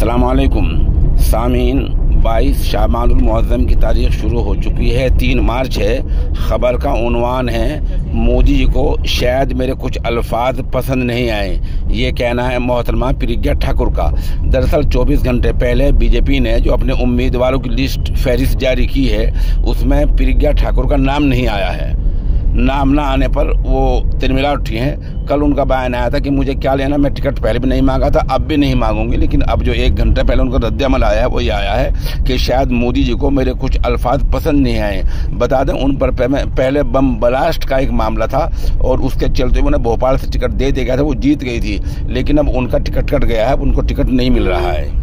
असलकुम सामीन बाईस शाबानमज़म की तारीख शुरू हो चुकी है, तीन मार्च है, ख़बर का उनवान है। मोदी जी को शायद मेरे कुछ अल्फाज पसंद नहीं आए। ये कहना है मोहतरमा प्रिज्ञा ठाकुर का। दरअसल 24 घंटे पहले बीजेपी ने जो अपने उम्मीदवारों की लिस्ट फहरिस्त जारी की है, उसमें प्रिज्ञा ठाकुर का नाम नहीं आया है। नाम ना आने पर वो तिरमिला उठी हैं। कल उनका बयान आया था कि मुझे क्या लेना, मैं टिकट पहले भी नहीं मांगा था, अब भी नहीं मांगूँगी, लेकिन अब जो एक घंटे पहले उनका रद्दमल आया है, वो ये आया है कि शायद मोदी जी को मेरे कुछ अल्फाज पसंद नहीं आए। बता दें, उन पर पहले बम ब्लास्ट का एक मामला था और उसके चलते उन्हें भोपाल से टिकट दे दिया गया था, वो जीत गई थी। लेकिन अब उनका टिकट कट गया है उनको टिकट नहीं मिल रहा है।